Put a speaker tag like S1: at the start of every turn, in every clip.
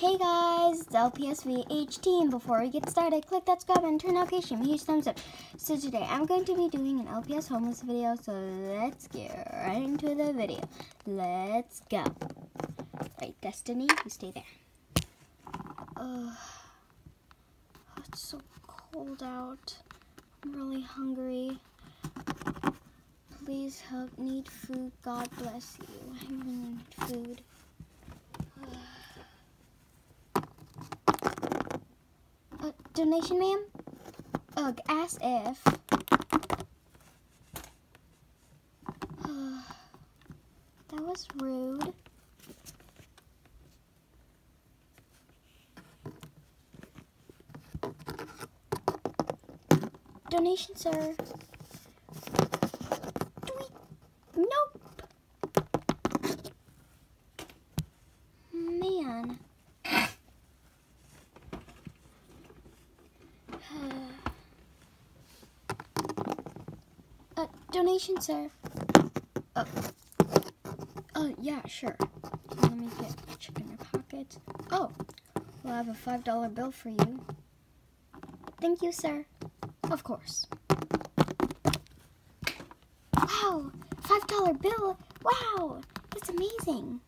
S1: Hey guys, it's LPSV team. Before we get started, click that subscribe and turn notification. Huge thumbs up. So today I'm going to be doing an LPS homeless video. So let's get right into the video. Let's go. Right, Destiny, you stay there. Uh, it's so cold out. I'm really hungry. Please help. Need food. God bless you. I really need food. Uh, donation, ma'am? Ugh, as if. that was rude. Donation, sir. Tweet. Nope. Man. uh, donation, sir. Oh. Oh, yeah, sure. Let me get check in your pocket. Oh, well, I have a five dollar bill for you. Thank you, sir. Of course. Wow, five dollar bill. Wow, that's amazing.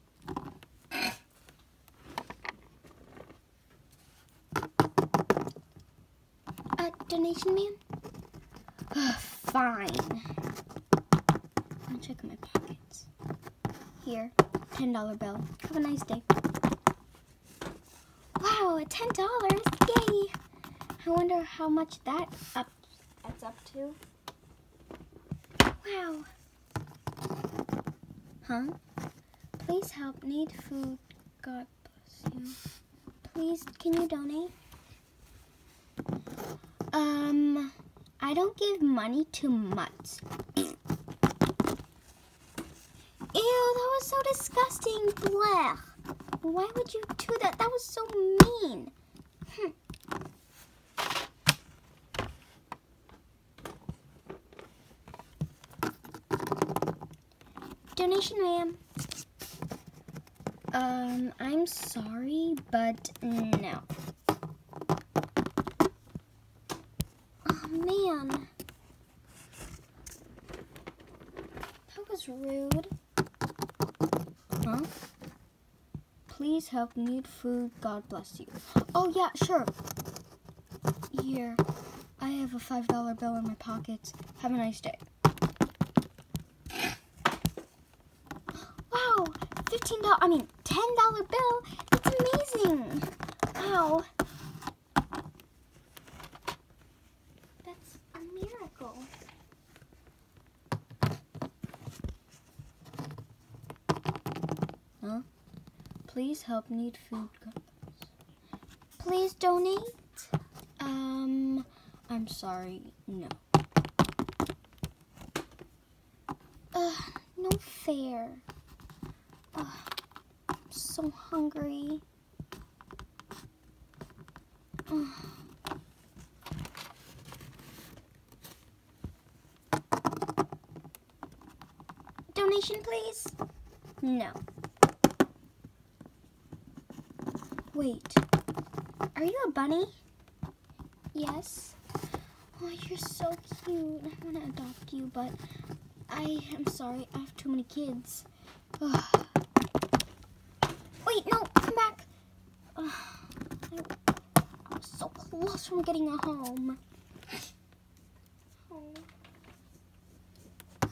S1: Uh, donation man? Fine. Check my pockets. Here, $10 bill. Have a nice day. Wow, $10? Yay! I wonder how much that up adds up to. Wow. Huh? Please help. Need food. God bless you. Please, can you donate? Um, I don't give money to mutts. Ew, that was so disgusting. Blech. Why would you do that? That was so mean. Hm. Donation, ma'am. Um, I'm sorry, but no. Oh, man. That was rude. Please help. Need food. God bless you. Oh, yeah, sure. Here. I have a $5 bill in my pocket. Have a nice day. Wow, $15, I mean, $10 bill. That's amazing. Wow. That's a miracle. Huh? Please help need food. Please donate. Um, I'm sorry, no. Ugh, no fair. Ugh, I'm so hungry. Ugh. Donation, please? No. Wait, are you a bunny? Yes. Oh, you're so cute. I want to adopt you, but I am sorry. I have too many kids. Ugh. Wait, no, come back. Ugh. I was so close from getting a home. Oh.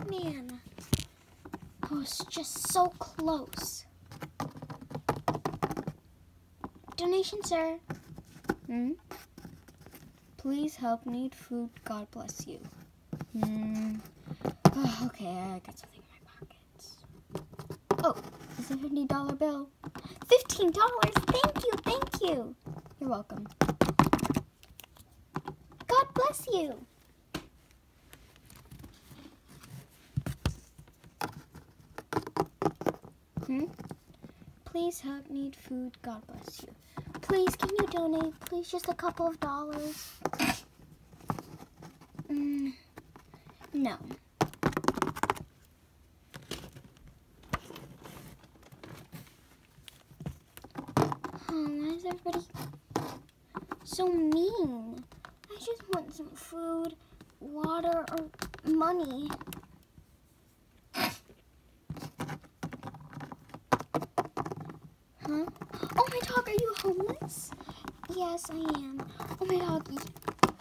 S1: Man. I was just so close. Donation, sir. Hmm? Please help. Need food. God bless you. Hmm. Oh, okay, I got something in my pockets. Oh, it's a $50 bill. $15? Thank you, thank you. You're welcome. God bless you. Hmm? Please help. Need food. God bless you. Please, can you donate? Please, just a couple of dollars. Mm, no. Oh, why is everybody so mean? I just want some food, water, or money. Huh? Oh my dog, are you homeless? Yes, I am. Oh my dog,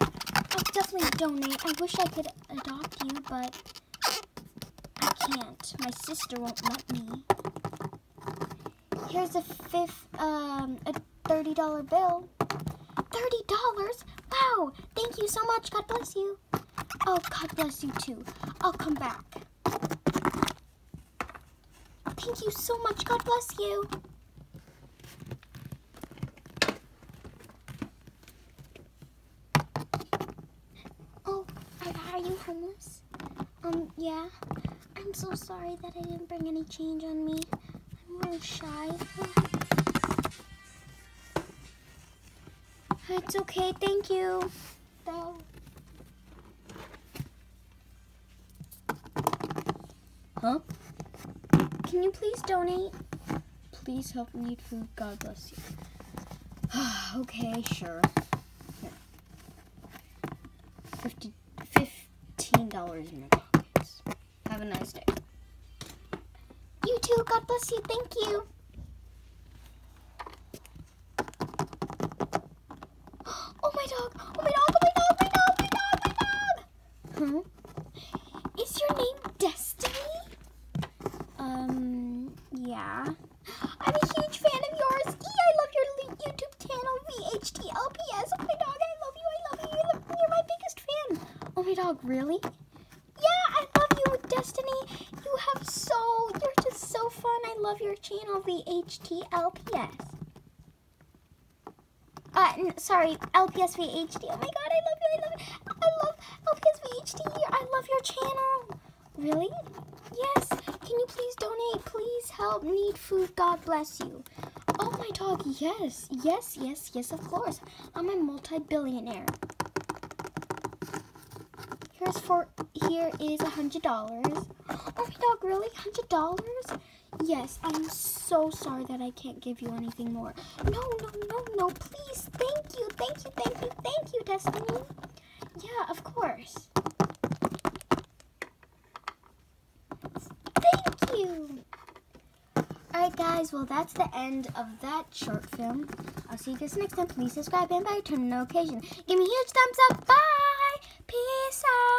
S1: I'll definitely donate. I wish I could adopt you, but I can't. My sister won't let me. Here's a fifth, um, a thirty dollar bill. Thirty dollars? Wow! Thank you so much. God bless you. Oh, God bless you too. I'll come back. Thank you so much. God bless you. Oh, are you homeless? Um, yeah. I'm so sorry that I didn't bring any change on me. I'm really shy. It's okay, thank you. Though. Huh? Can you please donate? Please help need food. God bless you. okay, sure. $10 in your pockets. Have a nice day. You too. God bless you. Thank you. Oh my dog. Oh my dog. Oh my dog. My dog. My dog. My dog. Huh? Is your name Destiny? Um, yeah. I'm a huge fan of yours. E, I love your YouTube channel, VHTLPS. Oh my dog, I love you. I love you. You're my biggest fan. Oh my dog, really? You have so, you're just so fun. I love your channel, VHTLPS. Uh, sorry, LPSVHD. Oh my god, I love you, I love you. I love LPSV HD. I love your channel. Really? Yes. Can you please donate? Please help. Need food. God bless you. Oh my dog, yes. Yes, yes, yes, of course. I'm a multi-billionaire. Here's for here is a hundred dollars. Oh my dog, really? Hundred dollars? Yes, I'm so sorry that I can't give you anything more. No, no, no, no, please. Thank you, thank you, thank you, thank you, Destiny. Yeah, of course. Thank you. Alright guys, well that's the end of that short film. I'll see you guys next time. Please subscribe and by turn notification. Give me a huge thumbs up. Bye. Peace out.